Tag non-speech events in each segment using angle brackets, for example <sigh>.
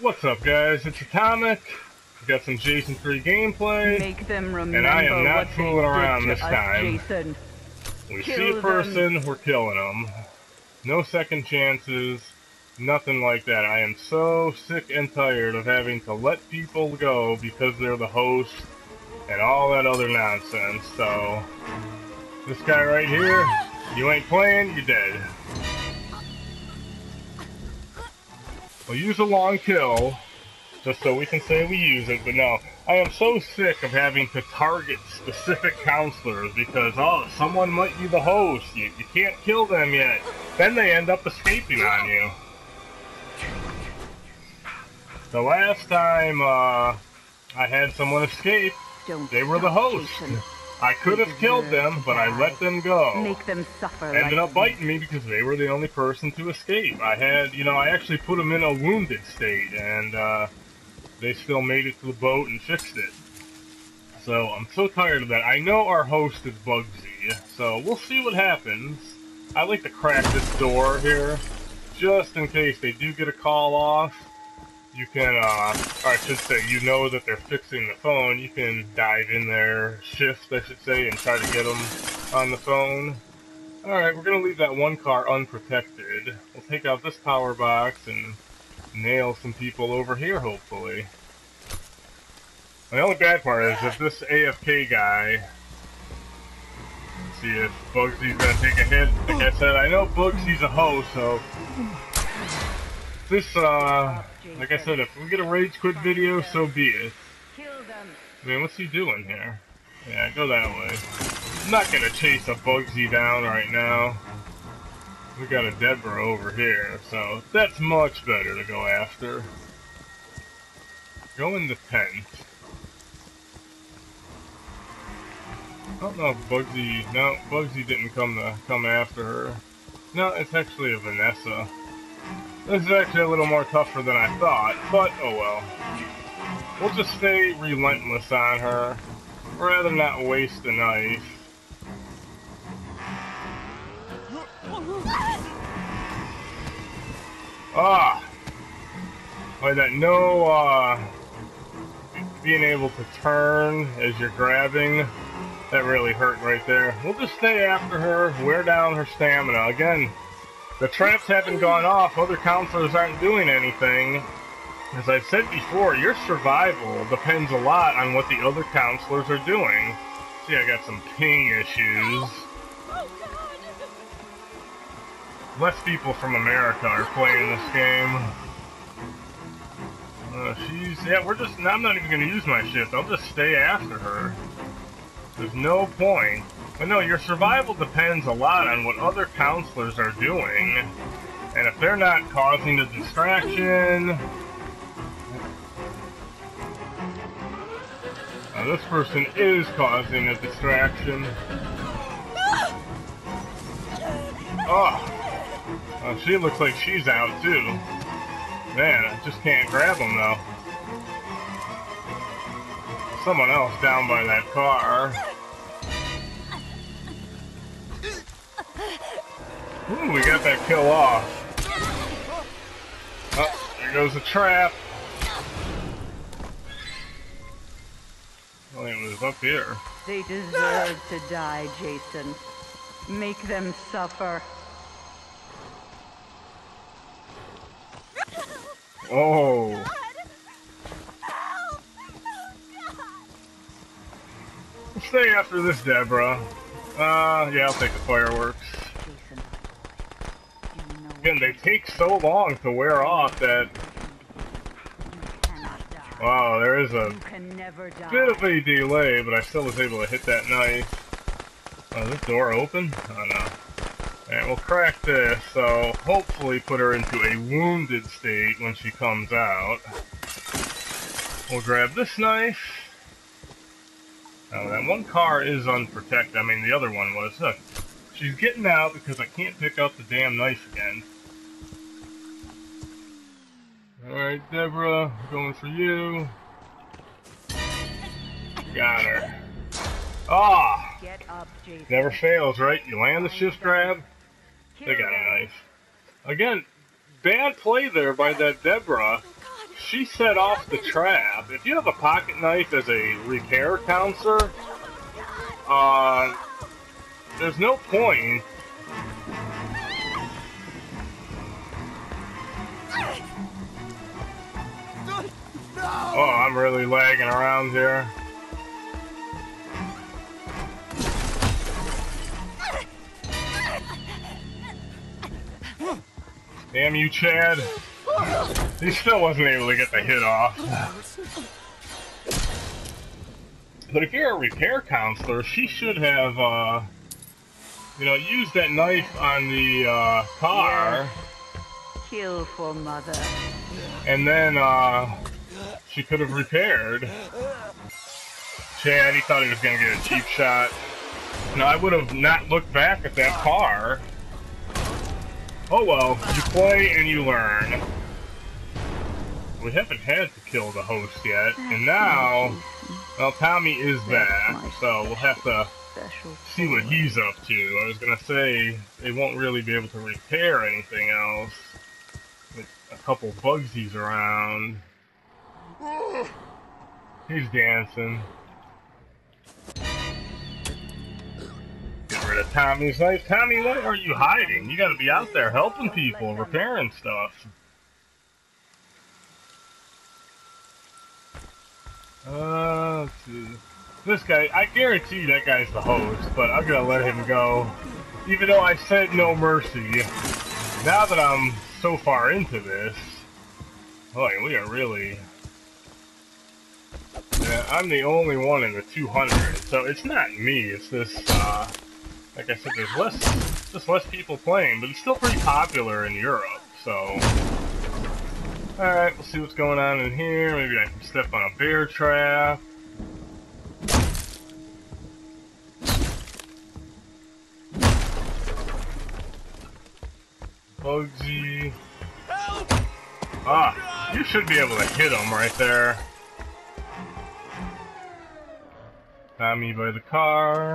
What's up, guys? It's Atomic. We got some Jason 3 gameplay. Make them remember And I am not fooling around to this us, time. Jason. We Kill see a them. person, we're killing them. No second chances, nothing like that. I am so sick and tired of having to let people go because they're the host and all that other nonsense. So, this guy right here, you ain't playing, you're dead. We'll use a long kill, just so we can say we use it, but no. I am so sick of having to target specific counselors because, oh, someone might be the host. You, you can't kill them yet. Then they end up escaping on you. The last time uh, I had someone escape, Don't they were the host. I could have killed them, but I let them go Make them suffer. ended like up biting me because they were the only person to escape. I had, you know, I actually put them in a wounded state, and uh, they still made it to the boat and fixed it. So I'm so tired of that. I know our host is Buggzy, so we'll see what happens. I like to crack this door here, just in case they do get a call off. You can, uh, or I should say, you know that they're fixing the phone. You can dive in their shift, I should say, and try to get them on the phone. Alright, we're gonna leave that one car unprotected. We'll take out this power box and nail some people over here, hopefully. The only bad part is if this AFK guy... See if Buggzy's gonna take a hit. Like I said, I know Buggzy's a host, so... This, uh... Like I said, if we get a rage quit video, so be it. Mean, what's he doing here? Yeah, go that way. I'm not gonna chase a Buggzy down right now. We got a Deborah over here, so that's much better to go after. Go in the tent. I don't know if Buggzy... No, Buggzy didn't come to come after her. No, it's actually a Vanessa. This is actually a little more tougher than I thought, but oh well. We'll just stay relentless on her. Rather not waste a knife. Ah! Like that no, uh, being able to turn as you're grabbing, that really hurt right there. We'll just stay after her, wear down her stamina. Again, the traps haven't gone off, other counselors aren't doing anything. As I've said before, your survival depends a lot on what the other counselors are doing. See, I got some ping issues. Less people from America are playing this game. Uh, she's, yeah, we're just, I'm not even gonna use my shift, I'll just stay after her. There's no point. But no, your survival depends a lot on what other counselors are doing. And if they're not causing a distraction... Now this person is causing a distraction. Oh! Oh, she looks like she's out too. Man, I just can't grab them though. Someone else down by that car. We got that kill off. Oh, there goes the trap. Oh, it was up here. They deserve to die, Jason. Make them suffer. Oh. Stay after this, Deborah. Uh, yeah, I'll take the fireworks. Jason, you know Again, they take so long to wear off that... you cannot die. Wow, there is a You can never die. bit of a delay, but I still was able to hit that knife. Oh, is this door open? Oh, no. Alright, we'll crack this, so hopefully put her into a wounded state when she comes out. We'll grab this knife. Oh, that one car is unprotected. I mean, the other one was. Look, she's getting out because I can't pick up the damn knife again. Alright, Deborah, going for you. Got her. Ah! Up. Never fails, right? You land the shift grab, they got a knife. Again, bad play there by that Deborah. she set off the trap. If you have a pocket knife as a repair counselor, uh, there's no point. Oh, I'm really lagging around here. Damn you, Chad. He still wasn't able to get the hit off. But if you're a repair counselor, she should have, uh, you know, used that knife on the uh, car, Kill for mother. and then uh, she could have repaired. Chad, he thought he was gonna get a cheap shot. No, I would have not looked back at that car. Oh well, you play and you learn. We haven't had to kill the host yet, and now, well, Tommy is back, so we'll have to see what he's up to. I was gonna say they won't really be able to repair anything else with a couple bugsies around. He's dancing. Get rid of Tommy's knife. Tommy, what are you hiding? You gotta be out there helping people, repairing stuff. Uh. This guy, I guarantee that guy's the host, but I'm gonna let him go. Even though I said no mercy. Now that I'm so far into this, boy, we are really. Yeah, I'm the only one in the 200, so it's not me. It's this. Uh, like I said, there's less, just less people playing, but it's still pretty popular in Europe. So, all right, we'll see what's going on in here. Maybe I can step on a bear trap. Buggzy. Ah, you should be able to hit him right there. Tommy by the car.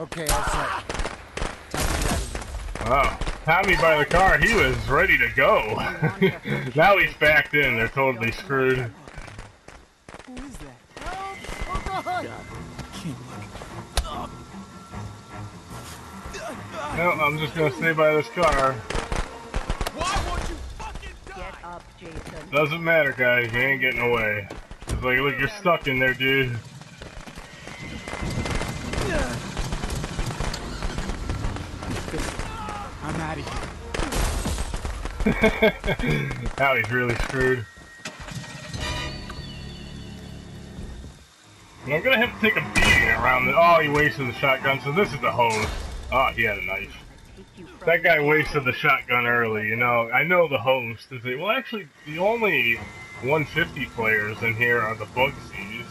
Okay, all set. Time to get out of here. Wow. Tommy by the car, he was ready to go. <laughs> now he's backed in, they're totally screwed. Who is that? Help! Oh look. No, I'm just gonna stay by this car. Jason. Doesn't matter, guys, you ain't getting away. It's like, look, you're stuck in there, dude. I'm out of here. <laughs> now he's really screwed. And I'm gonna have to take a beating around the. Oh, he wasted the shotgun, so this is the hose. Oh, he had a knife. That guy wasted the shotgun early, you know. I know the host is well, actually, the only 150 players in here are the Bugsies.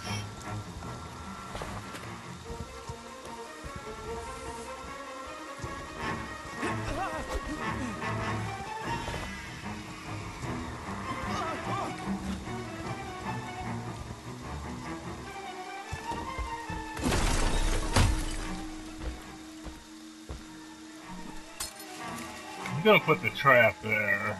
Gonna put the trap there.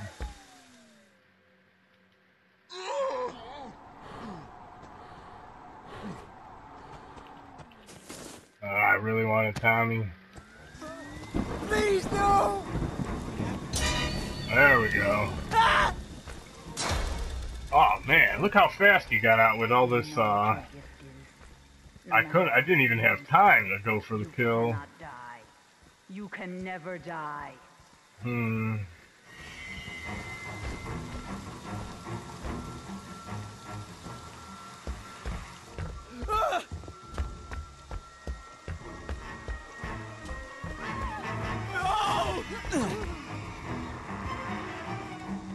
Uh, I really wanted Tommy. Please no! There we go. Oh man, look how fast he got out with all this, uh... I couldn't, I didn't even have time to go for the You kill. cannot die. You can never die. Hmm.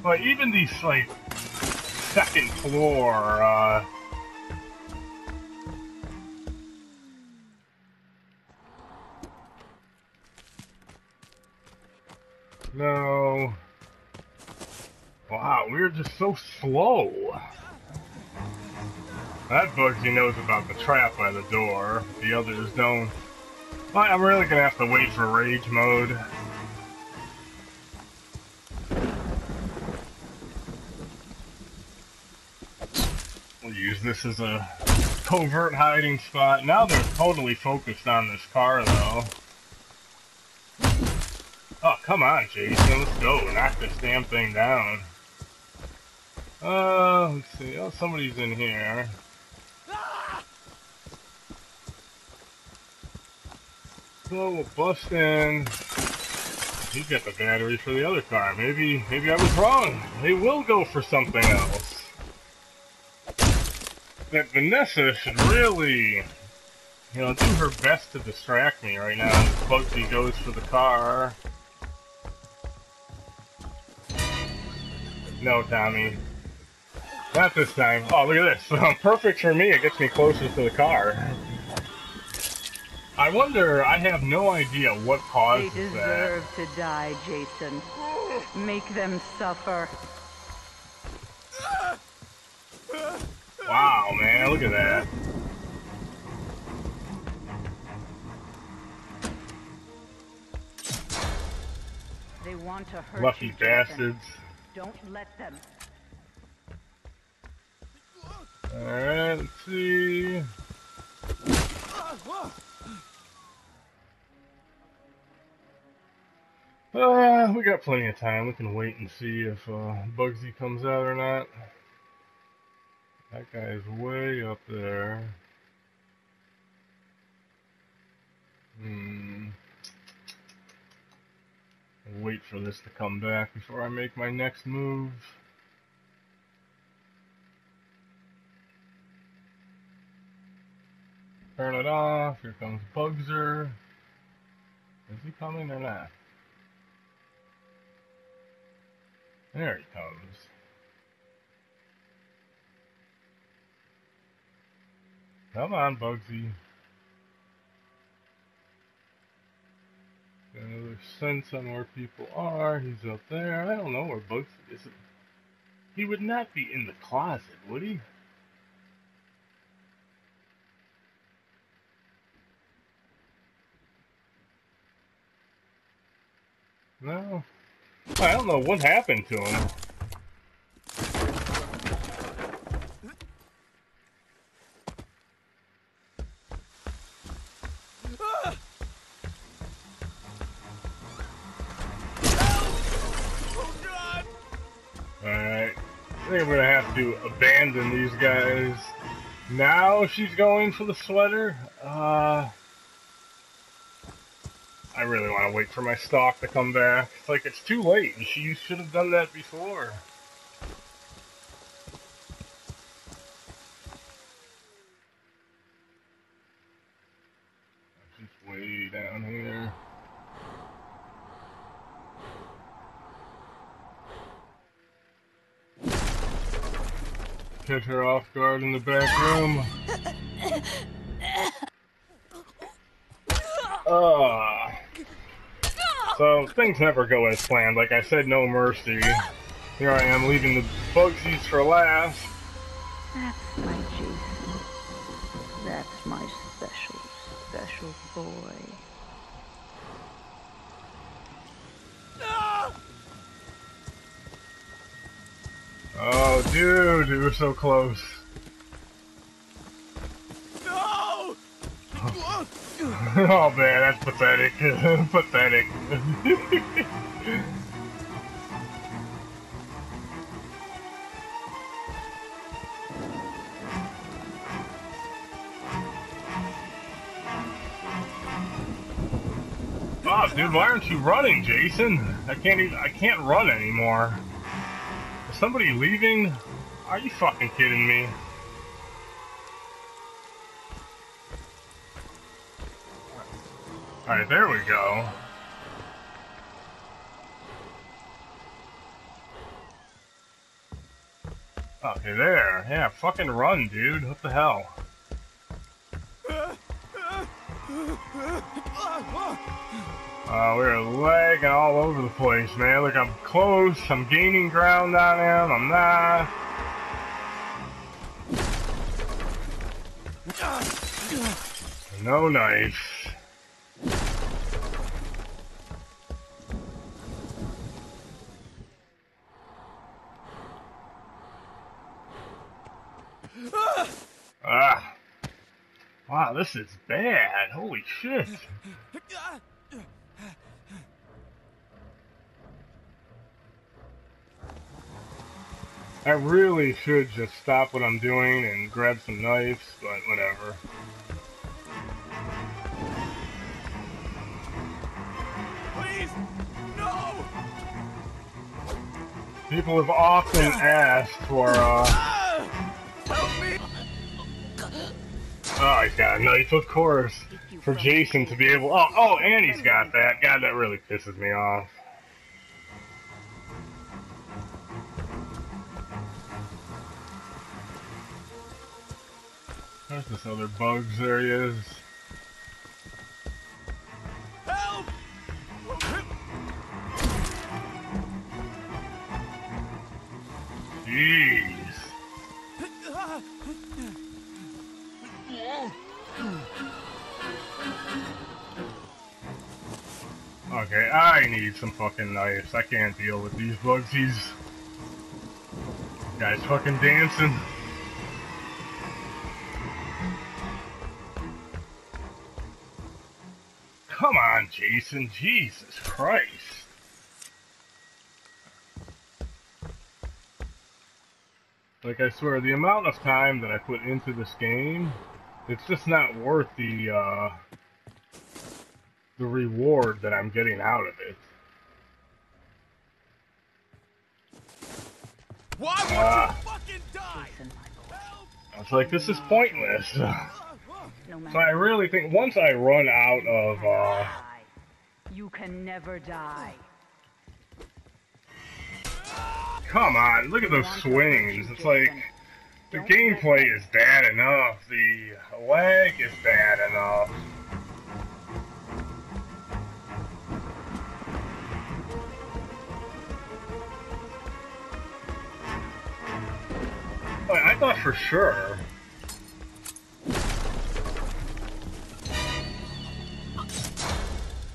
But even these, like, second floor, uh... slow. That Buggzy knows about the trap by the door. The others don't. But I'm really gonna have to wait for rage mode. We'll use this as a covert hiding spot. Now they're totally focused on this car, though. Oh, come on, Jason. Let's go. Knock this damn thing down. Uh, let's see. Oh, somebody's in here. So we'll bust in. He's got the battery for the other car. Maybe, maybe I was wrong. They will go for something else. That Vanessa should really, you know, do her best to distract me right now. Buggzy goes for the car. No, Tommy. Not this time. Oh, look at this. <laughs> Perfect for me. It gets me closer to the car. I wonder, I have no idea what They causes that. deserve to die, Jason. Make them suffer. Wow, man, look at that. They want to hurt Lucky bastards. Don't let them. Alright, let's see. Uh, we got plenty of time. We can wait and see if uh, Buggzy comes out or not. That guy's way up there. Hmm. Wait for this to come back before I make my next move. Turn it off. Here comes Bugzer. Is he coming or not? There he comes. Come on, Buggzy. Got another sense on where people are. He's up there. I don't know where Buggzy is. He would not be in the closet, would he? No. I don't know what happened to him. Alright. I think I'm gonna have to abandon these guys. Now she's going for the sweater? Uh... I really want to wait for my stock to come back. It's like it's too late. She should have done that before. Just way down here. Catch her off guard in the back room. <laughs> Ah. So things never go as planned. Like I said, no mercy. Here I am leaving the Bugsies for last. That's my Jason. That's my special, special boy. Oh, dude, we were so close. <laughs> oh man, that's pathetic. <laughs> pathetic. Oh, dude, why aren't you running, Jason? I can't even. I can't run anymore. Is somebody leaving? Are you fucking kidding me? Alright, there we go. Okay, there. Yeah, fucking run, dude. What the hell? Uh, we're lagging all over the place, man. Look, I'm close. I'm gaining ground on him. I'm not. No knife. Wow, this is bad. Holy shit. I really should just stop what I'm doing and grab some knives, but whatever. Please! No! People have often asked for, uh, oh, he's got a knife, of course, for Jason to be able, oh, oh, and he's got that. God, that really pisses me off. There's this other bugs, there he is. Help! Jeez. Okay, I need some fucking knives. I can't deal with these bugs. These guys fucking dancing. Come on, Jason. Jesus Christ. Like, I swear, the amount of time that I put into this game, it's just not worth the, uh, the reward that I'm getting out of it. Why won't Ah. you fucking die? Jason, my boy. Help! I was like, this is pointless. <laughs> So I really think once I run out of, uh, you can never die. come on, look at those swings. It's like, the gameplay is bad enough, the lag is bad enough. I thought for sure.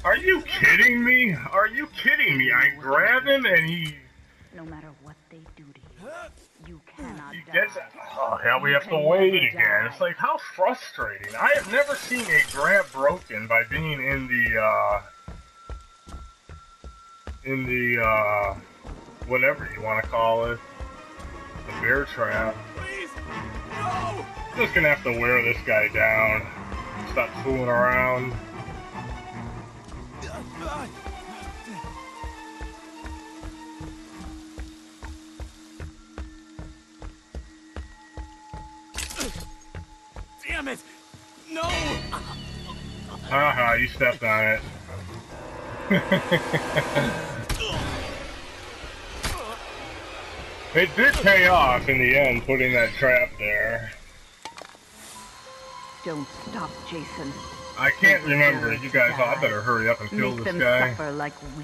Are you kidding me? Are you kidding me? I grab him and he No matter what they do to you, you cannot he die. gets Oh hell, we have to wait again. It's like how frustrating. I have never seen a grab broken by being in the uh in the uh whatever you want to call it. Bear trap. Please! No! Just gonna have to wear this guy down. Stop fooling around. Damn it! No! Haha, you stepped on it. <laughs> it did pay off in the end, putting that trap there. Don't stop, Jason. I can't remember. You guys, I better hurry up and kill Make this them guy. suffer like we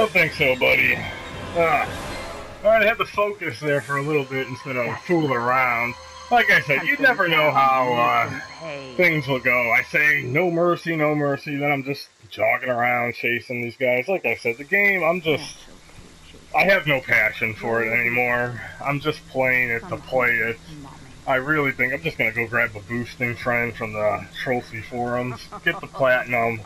Don't think so, buddy. Ah. Alright, I had to focus there for a little bit instead of fooling around. Like I said, you never know how uh, things will go. I say no mercy, no mercy, then I'm just jogging around chasing these guys. Like I said, the game, I'm just. I have no passion for it anymore. I'm just playing it to play it. I really think I'm just gonna go grab a boosting friend from the trophy forums, get the platinum,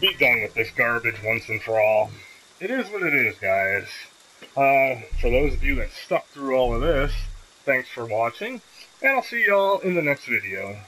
be done with this garbage once and for all. It is what it is, guys. Uh, for those of you that stuck through all of this, thanks for watching, and I'll see y'all in the next video.